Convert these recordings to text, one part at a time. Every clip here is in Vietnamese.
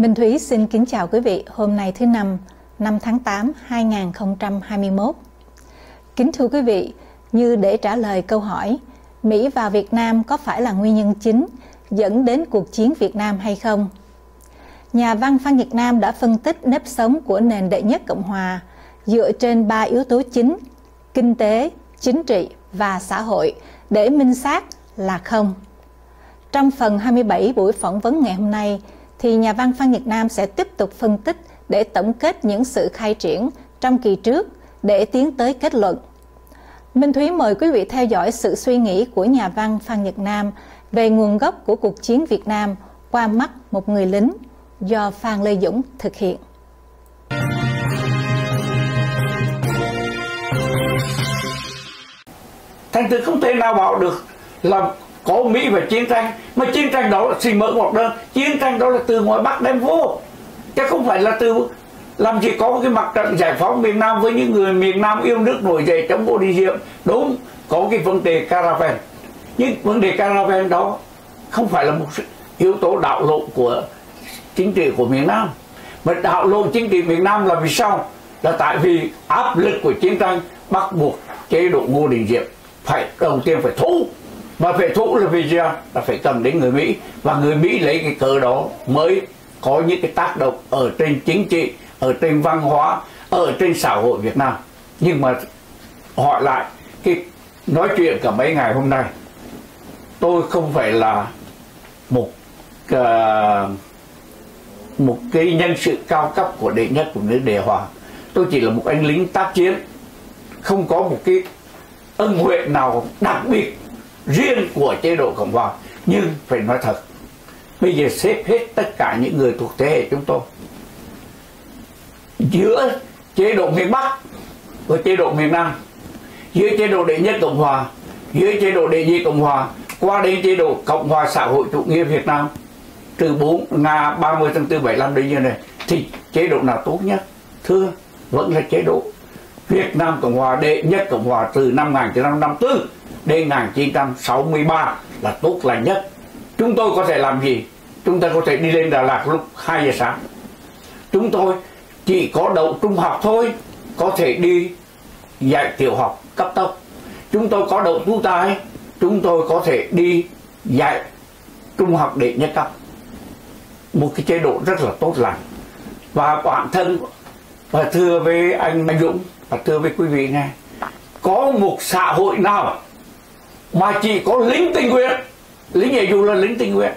Minh Thúy xin kính chào quý vị hôm nay thứ năm 5 tháng 8 2021. Kính thưa quý vị, như để trả lời câu hỏi Mỹ và Việt Nam có phải là nguyên nhân chính dẫn đến cuộc chiến Việt Nam hay không? Nhà văn Phan Việt Nam đã phân tích nếp sống của nền đệ nhất Cộng Hòa dựa trên ba yếu tố chính, kinh tế, chính trị và xã hội để minh xác là không. Trong phần 27 buổi phỏng vấn ngày hôm nay, thì nhà văn Phan Nhật Nam sẽ tiếp tục phân tích để tổng kết những sự khai triển trong kỳ trước để tiến tới kết luận. Minh Thúy mời quý vị theo dõi sự suy nghĩ của nhà văn Phan Nhật Nam về nguồn gốc của cuộc chiến Việt Nam qua mắt một người lính do Phan Lê Dũng thực hiện. Thành tựu không thể nào bảo được là có Mỹ và chiến tranh. Mà chiến tranh đó là xin mở một đơn. Chiến tranh đó là từ ngoài Bắc đem vô. Chứ không phải là từ làm gì có cái mặt trận giải phóng miền Nam với những người miền Nam yêu nước nổi dậy chống bộ đi diệm đúng, có cái vấn đề caravan. Nhưng vấn đề caravan đó không phải là một yếu tố đạo lộn của chính trị của miền Nam. Mà đạo lộn chính trị miền Nam là vì sao? Là tại vì áp lực của chiến tranh bắt buộc chế độ Ngô Đình Diệm phải, đầu tiên phải thu và phải thủ là vì sao là phải cần đến người Mỹ. Và người Mỹ lấy cái cờ đó mới có những cái tác động ở trên chính trị ở trên văn hóa ở trên xã hội Việt Nam. Nhưng mà hỏi lại cái nói chuyện cả mấy ngày hôm nay. Tôi không phải là một uh, một cái nhân sự cao cấp của đệ nhất của nước Đề Hòa. Tôi chỉ là một anh lính tác chiến. Không có một cái ân huệ nào đặc biệt riêng của chế độ cộng hòa nhưng phải nói thật bây giờ xếp hết tất cả những người thuộc thế hệ chúng tôi giữa chế độ miền bắc và chế độ miền nam giữa chế độ đệ nhất cộng hòa giữa chế độ đệ nhị cộng hòa qua đến chế độ cộng hòa xã hội chủ nghĩa việt nam từ 4 nga 30 tháng 4 75 đến như này thì chế độ nào tốt nhất? Thưa vẫn là chế độ Việt Nam Cộng Hòa đệ nhất Cộng Hòa từ năm 1954 đến 1963 là tốt lành nhất. Chúng tôi có thể làm gì? Chúng ta có thể đi lên Đà Lạt lúc 2 giờ sáng. Chúng tôi chỉ có đậu trung học thôi, có thể đi dạy tiểu học cấp tốc. Chúng tôi có đậu tú tài, chúng tôi có thể đi dạy trung học đệ nhất cấp. Một cái chế độ rất là tốt lành. Và bản thân, và thưa với anh Mạnh Dũng, và thưa với quý vị nghe, có một xã hội nào mà chỉ có lính tình nguyện. Lính nhảy dù là lính tình nguyện.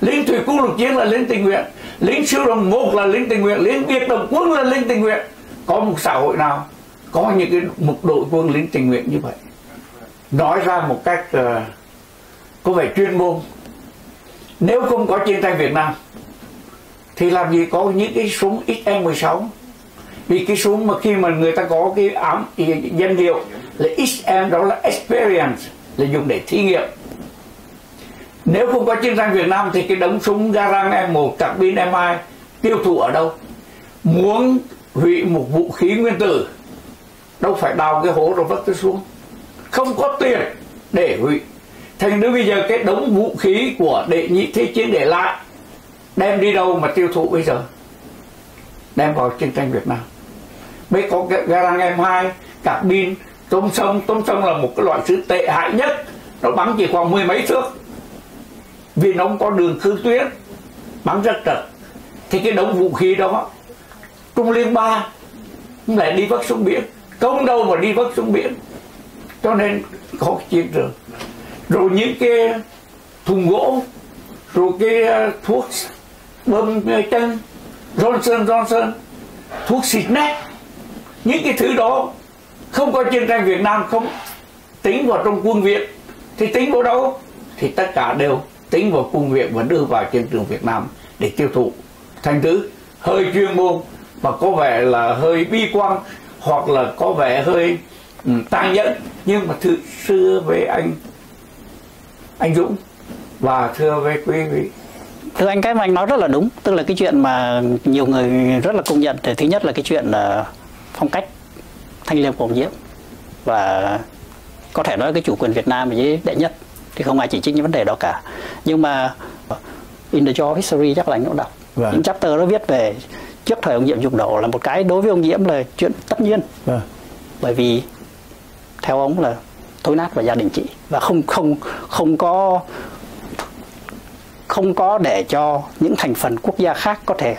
Lính thủy quân lục chiến là lính tình nguyện. Lính siêu đồng một là lính tình nguyện. Lính biệt động quân là lính tình nguyện. Có một xã hội nào có những cái một đội quân lính tình nguyện như vậy? Nói ra một cách uh, có vẻ chuyên môn. Nếu không có chiến tranh Việt Nam thì làm gì có những cái súng XM16 vì cái súng mà khi mà người ta có cái ám danh hiệu là XM đó là experience là dùng để thí nghiệm. Nếu không có chiến tranh Việt Nam thì cái đống súng Garang e M1 cạc pin e M2 tiêu thụ ở đâu? Muốn hủy một vũ khí nguyên tử, đâu phải đào cái hố rồi vất cái xuống. Không có tiền để hủy. Thành nếu bây giờ cái đống vũ khí của đệ nhị thế chiến để lại, đem đi đâu mà tiêu thụ bây giờ? Đem vào chiến tranh Việt Nam. Mới có cái Garang M2 cạc pin tôm sông tôm sông là một cái loại sứ tệ hại nhất. Nó bắn chỉ khoảng mười mấy thước. Vì nó không có đường khứ tuyến, bắn rất trật thì cái đống vũ khí đó, trung liên ba lại đi vất xuống biển. Công đâu mà đi vất xuống biển. Cho nên có cái chiến trường rồi những cái thùng gỗ, rồi cái ờ, thuốc bơm ờ, chân, Johnson Johnson, thuốc xịt nét. Những cái thứ đó không có chiến tranh Việt Nam, không tính vào trong quân viện thì tính vào đâu? Thì tất cả đều tính vào quân viện và đưa vào chiến trường Việt Nam để tiêu thụ. Thành thứ hơi chuyên môn và có vẻ là hơi bi quan hoặc là có vẻ hơi ừ, tàn nhẫn, nhưng mà thực xưa với anh anh Dũng và thưa với quý vị. Thưa anh, cái mà anh nói rất là đúng, tức là cái chuyện mà nhiều người rất là công nhận, thì thứ nhất là cái chuyện là phong cách thanh liêm của nhiễm và có thể nói cái chủ quyền Việt Nam với đệ nhất thì không ai chỉ trích những vấn đề đó cả nhưng mà in the jaw history chắc là anh cũng đọc vâng. những chapter nó viết về trước thời ông Diệm trục đổ là một cái đối với ông Diệm là chuyện tất nhiên vâng. bởi vì theo ông là thối nát vào gia đình chị và không không không có không có để cho những thành phần quốc gia khác có thể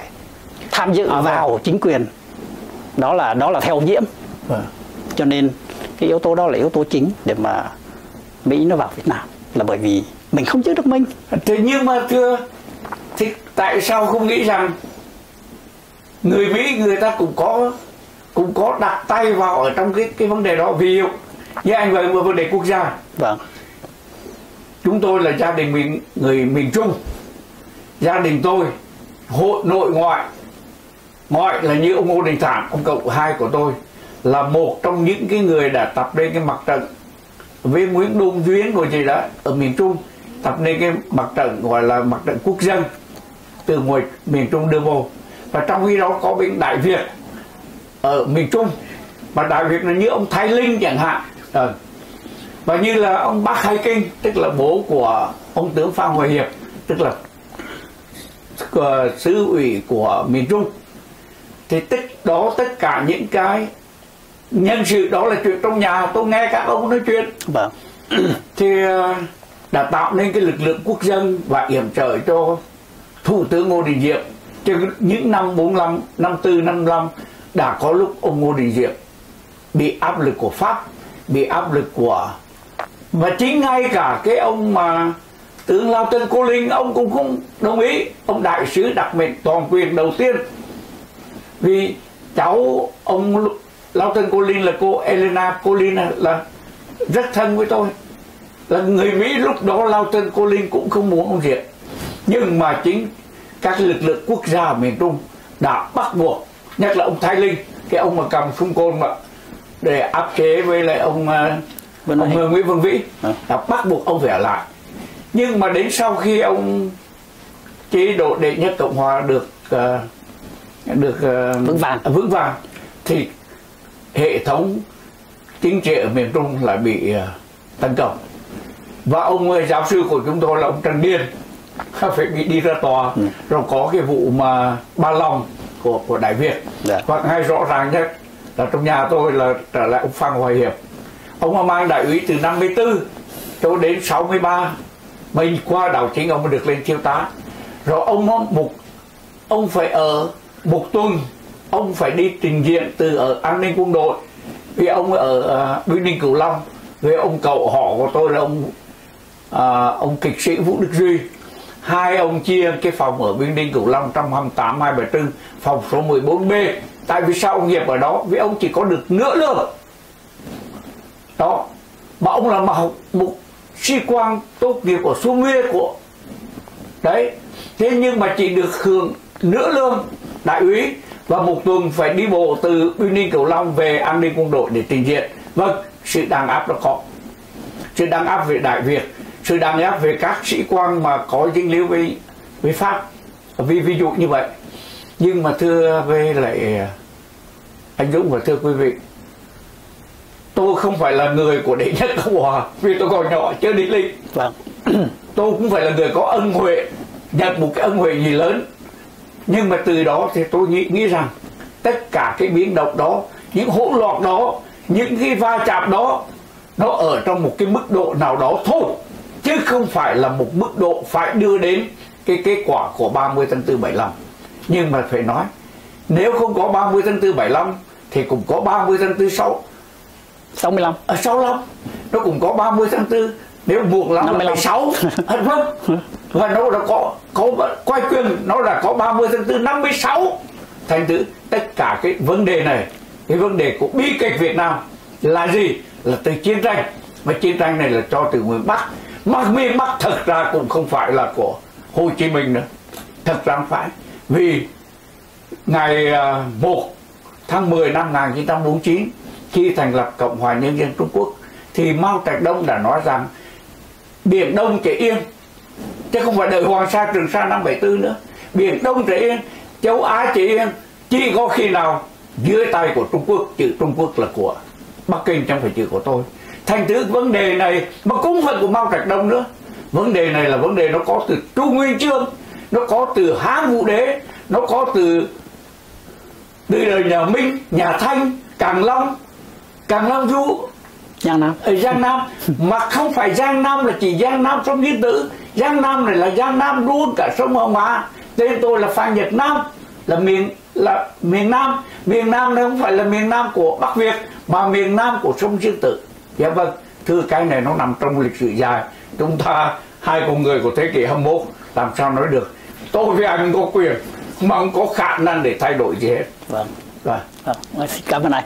tham dự à, vào vâng. chính quyền đó là đó là theo ông nhiễm vâng. cho nên cái yếu tố đó là yếu tố chính để mà mỹ nó vào việt nam là bởi vì mình không giữ được mình. Thế nhưng mà thưa thì tại sao không nghĩ rằng người mỹ người ta cũng có cũng có đặt tay vào ở trong cái cái vấn đề đó? Vì như anh về vấn đề quốc gia. Vâng. Chúng tôi là gia đình mình người miền trung. Gia đình tôi hội nội ngoại ngoại là như ông ngô đình thản ông cậu hai của tôi là một trong những cái người đã tập lên cái mặt trận. Với nguyễn đôn Duyến của gì đó ở miền trung tập nên cái mặt trận gọi là mặt trận quốc dân từ ngoài miền trung đưa vô. Và trong khi đó có bên đại việt ở miền trung mà đại việt là như ông thái linh chẳng hạn. À, và như là ông Bác Hai Kinh tức là bố của ông tướng Phan Hoài Hiệp tức là ờ, sứ ủy của miền Trung. Thì tất đó tất cả những cái nhân sự đó là chuyện trong nhà tôi nghe các ông nói chuyện. Vâng. thì ờ, đã tạo nên cái lực lượng quốc dân và yểm trợ cho thủ tướng Ngô Đình Diệm. Chứ những năm 45, 54, 55 đã có lúc ông Ngô Đình Diệm bị áp lực của Pháp bị áp lực của và chính ngay cả cái ông mà tướng lao tân cô linh ông cũng không đồng ý. Ông đại sứ đặc mệnh toàn quyền đầu tiên. Vì cháu ông lao tân cô linh là cô elena. Cô linh là rất thân với tôi. Là người mỹ lúc đó lao tân cô linh cũng không muốn ông diệt nhưng mà chính các lực lượng quốc gia miền trung đã bắt buộc nhất là ông thái linh cái ông mà cầm súng côn mà để áp chế với lại ông Vân ông Nguyễn Văn Vĩ à. đã bắt buộc ông phải ở lại. Nhưng mà đến sau khi ông chế độ đệ nhất cộng hòa được uh, được uh, vững vàng. vững vàng thì hệ thống chính trị ở miền Trung lại bị uh, tấn công. Và ông giáo sư của chúng tôi là ông Trần Điên phải bị đi ra tòa. Ừ. rồi có cái vụ mà ba lòng của của Đại Việt. Dạ. và ngay rõ ràng nhất là trong nhà tôi là trở lại ông Phan Hoài Hiệp. Ông mang đại úy từ 54 cho đến 63 mình qua đảo chính ông mới được lên thiếu tá. Rồi ông một ông phải ở một tuần ông phải đi trình diện từ ở an ninh quân đội vì ông ở à, uh, ninh cửu long với ông cậu họ của tôi là ông uh, ông kịch sĩ vũ đức duy. Hai ông chia cái phòng ở biên ninh cửu long trong 28 274 phòng số 14B tại vì sao ông nghiệp ở đó? Vì ông chỉ có được nửa lương đó mà ông là một, một sĩ quan tốt nghiệp của xuống Nguyên của đấy. Thế nhưng mà chỉ được hưởng nửa lương đại úy và một tuần phải đi bộ từ Binh Ninh Cửu Long về an ninh quân đội để trình diện. Vâng sự đàn áp đó có. Sự đàn áp về Đại Việt sự đàn áp về các sĩ quan mà có dính líu với với Pháp. Vì ví dụ như vậy. Nhưng mà thưa với lại anh Dũng và thưa quý vị tôi không phải là người của đệ nhất cộng hòa vì tôi còn nhỏ chưa đi lính vâng. tôi cũng phải là người có ân huệ nhận một cái ân huệ gì lớn nhưng mà từ đó thì tôi nghĩ nghĩ rằng tất cả cái biến động đó những hỗn loạn đó những cái va chạm đó nó ở trong một cái mức độ nào đó thôi. Chứ không phải là một mức độ phải đưa đến cái kết quả của 30 tháng 4 75 nhưng mà phải nói nếu không có 30 tháng 4 75 thì cũng có 30 tháng 4 6 65 à, 65 nó cũng có 30 tháng 4 nếu buộc lắm 56 là 6 à, vâng và nó là có có quay quyền, nó là có 30 tháng 4 56 thành thử tất cả cái vấn đề này, cái vấn đề của bi kịch Việt Nam là gì? Là từ chiến tranh. Mà chiến tranh này là cho từ miền Bắc. Mà miền Bắc thật ra cũng không phải là của Hồ Chí Minh nữa. Thật ra không phải. Vì ngày à, 1 tháng 10 năm 1949 khi thành lập Cộng hòa Nhân dân Trung Quốc, thì Mao Trạch Đông đã nói rằng Biển Đông chỉ yên chứ không phải đợi Hoàng Sa Trường Sa năm 74 nữa. Biển Đông chỉ yên châu Á chỉ yên chỉ có khi nào dưới tay của Trung Quốc chữ Trung Quốc là của Bắc Kinh chẳng phải chữ của tôi. Thành thử vấn đề này mà cũng phải của Mao Trạch Đông nữa. Vấn đề này là vấn đề nó có từ Trung Nguyên Chương nó có từ Hán Vũ Đế nó có từ từ đời nhà Minh nhà Thanh Càng Long Càng Long Du Giang Nam. Ở Giang Nam. Mà không phải Giang Nam là chỉ Giang Nam trong nghĩa tử Giang Nam này là Giang Nam luôn cả sông Hồng Hà tên tôi là Phan Nhật Nam là miền là miền Nam. Miền Nam này không phải là miền Nam của Bắc Việt mà miền Nam của sông Dương Tử. Dạ vâng thưa cái này nó nằm trong lịch sử dài. Chúng ta hai con người của thế kỷ 21 làm sao nói được? Tôi với anh có quyền mà không có khả năng để thay đổi gì hết. Vâng. Vâng, vâng. xin cảm ơn anh.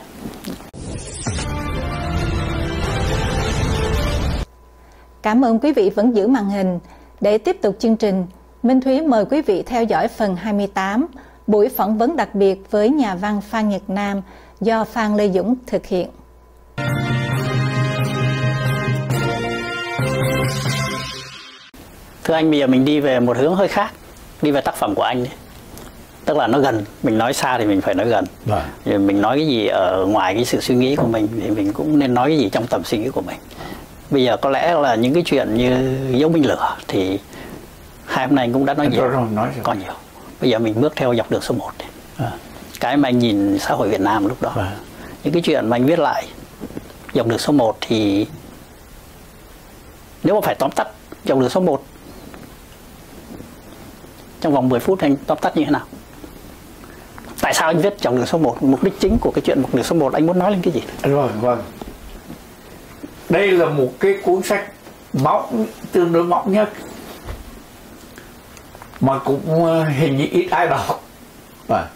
Cảm ơn quý vị vẫn giữ màn hình. Để tiếp tục chương trình, Minh Thúy mời quý vị theo dõi phần 28, buổi phỏng vấn đặc biệt với nhà văn Phan Nhật Nam do Phan Lê Dũng thực hiện. Thưa anh, bây giờ mình đi về một hướng hơi khác, đi về tác phẩm của anh đi. Tức là nó gần, mình nói xa thì mình phải nói gần. vâng. Mình nói cái gì ở ngoài cái sự suy nghĩ của mình thì mình cũng nên nói cái gì trong tầm suy nghĩ của mình bây giờ có lẽ là những cái chuyện như dấu binh lửa thì hai hôm nay cũng đã nói nhiều. rồi, nói rồi. có nhiều. Bây giờ mình bước theo dọc đường số 1 à. cái mà anh nhìn xã hội Việt Nam lúc đó. À. những cái chuyện mà anh viết lại dọc đường số 1 thì nếu mà phải tóm tắt dọc đường số 1 trong vòng 10 phút anh tóm tắt như thế nào? Tại sao anh viết dọc đường số 1 mục đích chính của cái chuyện dọc đường số 1 anh muốn nói lên cái gì? Rồi vâng đây là một cái cuốn sách mỏng tương đối mỏng nhất. Mà cũng ờ, hình như ít ai đọc. Và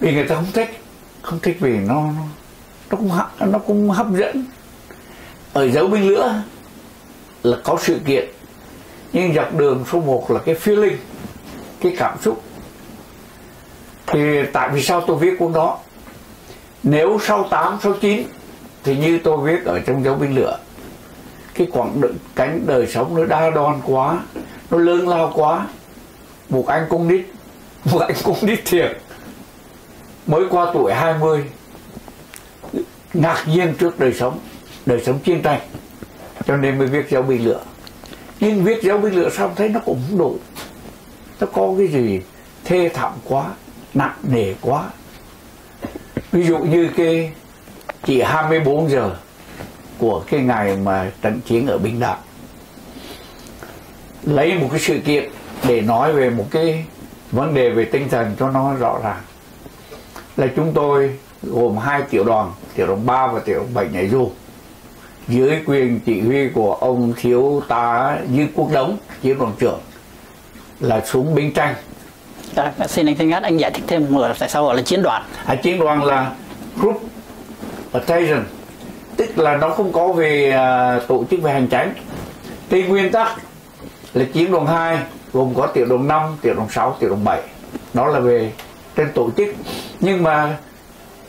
vì người ta không thích không thích vì nó nó cũng hấp nó cũng hấp dẫn. Ở dấu binh lửa là có sự kiện. Nhưng dọc đường số 1 là cái feeling cái cảm xúc. Thì tại vì sao tôi viết cuốn đó? Nếu sau 8, sau 9 thì như tôi viết ở trong dấu binh lửa, cái quãng đựng cánh đời sống nó đa đoan quá, nó lớn lao quá. Một anh cũng nít một anh cũng nít thiệt. Mới qua tuổi 20 ngạc nhiên trước đời sống đời sống chiến tranh. Cho nên mới viết dấu binh lửa. Nhưng viết dấu binh lửa xong thấy nó cũng không đủ. Nó có cái gì thê thảm quá, nặng nề quá. Ví dụ như cái chỉ 24 giờ của cái ngày mà trận chiến ở Bình Đạm lấy một cái sự kiện để nói về một cái vấn đề về tinh thần cho nó rõ ràng. Là chúng tôi gồm hai tiểu đoàn tiểu đoàn 3 và tiểu đoàn 7 nhảy dù. Dưới quyền chỉ huy của ông thiếu tá Dư Quốc Đống chiến đoàn trưởng là xuống binh tranh. À, xin anh Thanh Ngát anh giải thích thêm là tại sao gọi là chiến đoàn. À, chiến đoàn là group attention tức là nó không có về à, tổ chức về hành tránh. Thì nguyên tắc là chiến đoàn 2 gồm có tiểu đoàn 5, tiểu đoàn 6, tiểu đoàn 7 đó là về trên tổ chức. Nhưng mà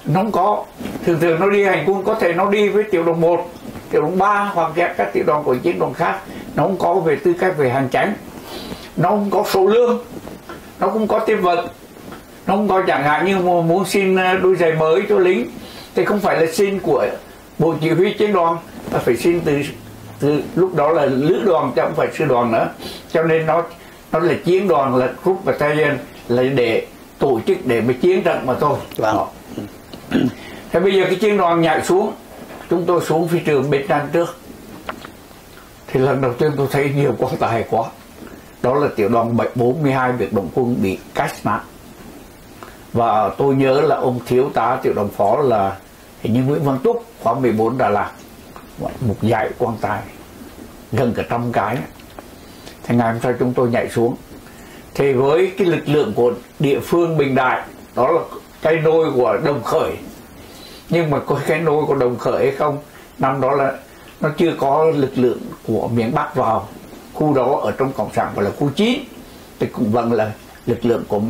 nó không có. Thường thường nó đi hành quân có thể nó đi với tiểu đoàn 1 tiểu đoàn 3 hoặc các tiểu đoàn của chiến đoàn khác. Nó không có về tư cách về hành tránh. Nó không có số lương nó không có tiếp vật nó không có chẳng hạn như muốn xin à, đôi giày mới cho lính thì không phải là xin của bộ chỉ huy chiến đoàn mà phải xin từ từ lúc đó là lữ đoàn chứ không phải sư đoàn nữa. Cho nên nó nó là chiến đoàn là group battalion là để tổ chức để mà chiến trận mà thôi. Vâng. thế bây giờ cái chiến đoàn nhảy xuống chúng tôi xuống phi trường bên Nam trước. Thì lần đầu tiên tôi thấy nhiều quan tài quá. Đó là tiểu đoàn 742 biệt động quân bị cách mạng. Và tôi nhớ là ông thiếu tá tiểu đoàn phó là hình như Nguyễn Văn Túc, khóa 14 Đà Lạt một dạy quan tài, gần cả trăm cái. Thì ngày hôm sau chúng tôi nhảy xuống. Thì với cái lực lượng của địa phương Bình Đại, đó là cái nôi của Đồng Khởi. Nhưng mà có cái nôi của Đồng Khởi hay không, năm đó là nó chưa có lực lượng của miền Bắc vào. Khu đó ở trong cộng sản gọi là khu 9 thì cũng vẫn là lực lượng của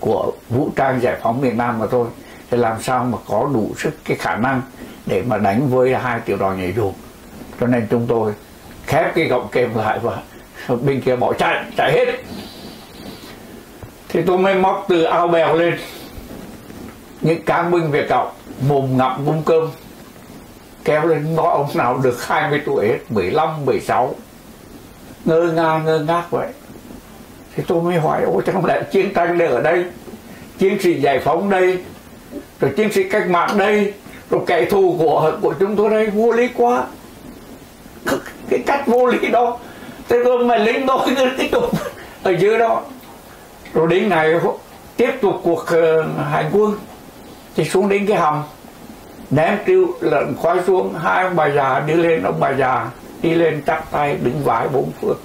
của vũ trang giải phóng miền Nam mà thôi thì làm sao mà có đủ sức cái khả năng để mà đánh với hai tiểu đoàn nhảy dù? Cho nên chúng tôi khép cái gọng kềm lại và bên kia bỏ chạy chạy hết. Thì tôi mới móc từ ao bèo lên. Những cán binh việt cộng mồm ngậm bung cơm kéo lên có ông nào được 20 tuổi hết 15, 16 ngơ nga ngơ ngác vậy. Thì tôi mới hỏi ôi chẳng lẽ chiến tranh đây ở đây? Chiến sĩ giải phóng đây rồi chiến sĩ cách mạng đây rồi kẻ thù của của chúng tôi đây vô lý quá. Cái cách vô lý đó thế rồi mày lính tôi cứ tiếp tục ở dưới đó. Rồi đến ngày tiếp tục cuộc uh, quân thì xuống đến cái hầm ném tiêu lợn khoai xuống hai ông bà già đi lên ông bà già đi lên chắp tay đứng vải bốn phương.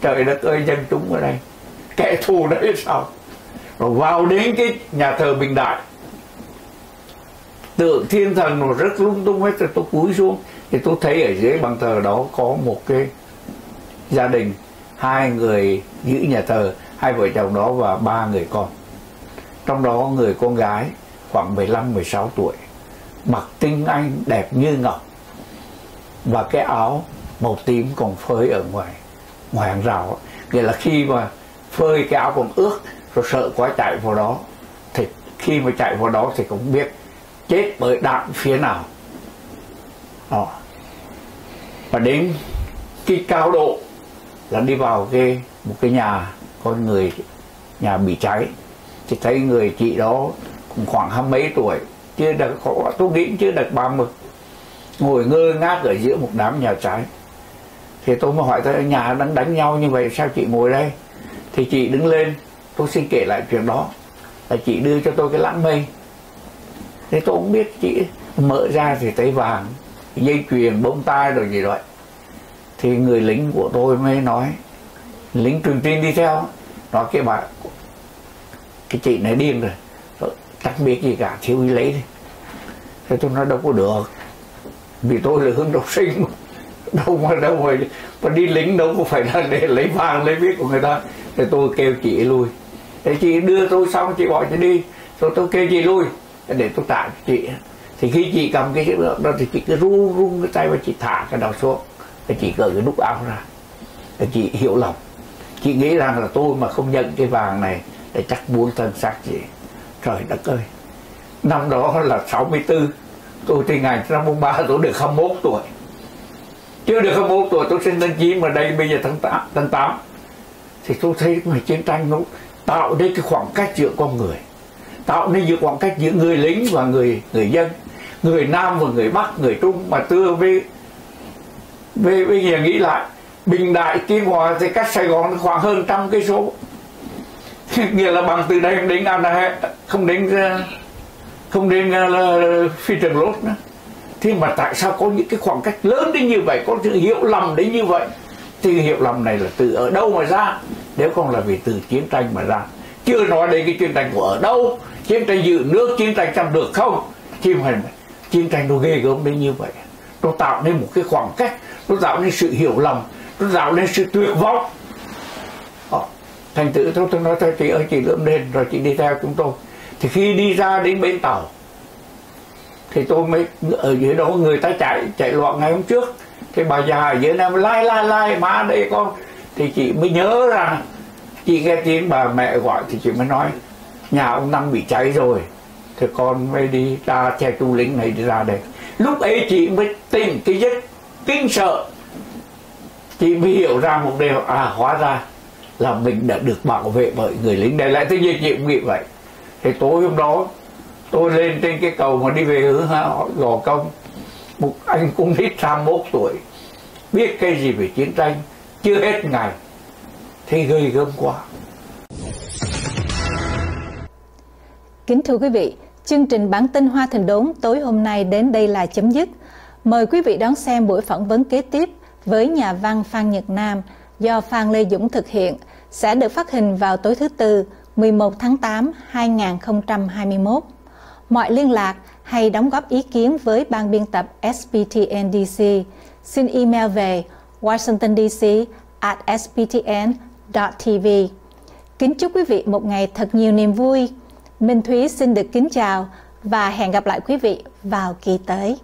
Trời đất ơi dân chúng ở đây kẻ thù đấy sao? Rồi vào đến cái nhà thờ bình đại tượng thiên thần nó rất lung tung hết rồi tôi cúi xuống. Thì tôi thấy ở dưới bàn thờ đó có một cái gia đình, hai người giữ nhà thờ, hai vợ chồng đó và ba người con. Trong đó người con gái khoảng 15 16 tuổi, mặc tinh anh đẹp như ngọc và cái áo màu tím còn phơi ở ngoài ngoài hàng rào nghĩa là khi mà phơi cái áo còn ướt, rồi sợ quá chạy vào đó, thì khi mà chạy vào đó thì cũng biết chết bởi đạn phía nào? Đó. và đến cái cao độ là đi vào cái một cái nhà, con người, nhà bị cháy. Thì thấy người chị đó cũng khoảng hai mấy tuổi, chưa được có, tôi nghĩ chưa được ba mươi ngồi ngơ ngác ở giữa một đám nhà cháy. Thì tôi mới hỏi tôi nhà đang đánh nhau như vậy, sao chị ngồi đây? Thì chị đứng lên, tôi xin kể lại chuyện đó. Là chị đưa cho tôi cái lãng mây thế tôi cũng biết chị mở ra thì thấy vàng dây chuyền bông tai rồi gì vậy thì người lính của tôi mới nói lính truyền tin đi theo. Nói cái bà cái chị này điên rồi, chẳng biết gì cả thiếu ý lấy đi. Thế tôi nói đâu có được vì tôi là hướng độc sinh đâu mà đâu mà, mà đi lính đâu có phải là để lấy vàng lấy viết của người ta. Thì tôi kêu chị lui. Thế chị đưa tôi xong chị gọi chị đi. Rồi tôi kêu chị lui để tôi trả cho chị thì khi chị cầm cái đó thì chị cứ run run cái tay và chị thả cái đầu xuống. Và chị cởi cái nút áo ra. Và chị hiểu lầm. chị nghĩ rằng là tôi mà không nhận cái vàng này để chắc buông thân xác chị. Trời đất ơi. Năm đó là 64 tôi thì ngày năm ba tôi được 21 tuổi. Chưa được 21 tuổi tôi sinh tháng 9 mà đây bây giờ tháng 8, tháng 8 thì tôi thấy người chiến tranh nó tạo nên cái khoảng cách giữa con người tạo nên những khoảng cách giữa người lính và người người dân, người nam và người bắc, người trung. Mà tưa với về bây giờ nghĩ lại, bình đại kiên hòa thì cách sài gòn khoảng hơn trăm cây số. Nghĩa là bằng từ đây đến Anahe không đến không đến ờ, ờ, phi trường lốt nữa. Thế mà tại sao có những cái khoảng cách lớn đến như vậy, có sự hiểu lầm đến như vậy? Thì hiểu lầm này là từ ở đâu mà ra? Nếu không là vì từ chiến tranh mà ra. Chưa nói đến cái chiến tranh của ở đâu chiến tranh dự nước chiến tranh chăm được không? Chứ mà chiến tranh nó ghê gớm đến như vậy. Nó tạo nên một cái khoảng cách nó tạo nên sự hiểu lầm nó tạo nên sự tuyệt vọng. À, thành tự tôi tôi nói cho chị ơi chị lượm lên rồi chị đi theo chúng tôi. Thì khi đi ra đến bến tàu thì tôi mới ở dưới đó người ta chạy chạy loạn ngày hôm trước. Cái bà già ở dưới này lai lai lai má đây con. Thì chị mới nhớ ra chị nghe tiếng bà mẹ gọi thì chị mới nói nhà ông năm bị cháy rồi. Thì con mới đi ra che tu lính này đi ra đây lúc ấy chị mới tỉnh cái giấc kinh sợ. Chị mới hiểu ra một điều à hóa ra là mình đã được bảo vệ bởi người lính. Đây lại tự nhiên chị cũng nghĩ vậy. Thì tối hôm đó, tôi lên trên cái cầu mà đi về hướng gò công. Một anh cũng ít 31 tuổi. Biết cái gì về chiến tranh, chưa hết ngày. Thì gây gớm quá. Kính thưa quý vị, chương trình bản tin Hoa Thịnh Đốn tối hôm nay đến đây là chấm dứt. Mời quý vị đón xem buổi phỏng vấn kế tiếp với nhà văn Phan Nhật Nam do Phan Lê Dũng thực hiện sẽ được phát hình vào tối thứ Tư 11 tháng 8 2021. Mọi liên lạc hay đóng góp ý kiến với ban biên tập SPTNDC xin email về washingtondc at sptn.tv. Kính chúc quý vị một ngày thật nhiều niềm vui. Minh Thúy xin được kính chào và hẹn gặp lại quý vị vào kỳ tới.